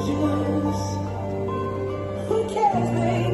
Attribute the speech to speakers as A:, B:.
A: dancing juice? Who cares, baby?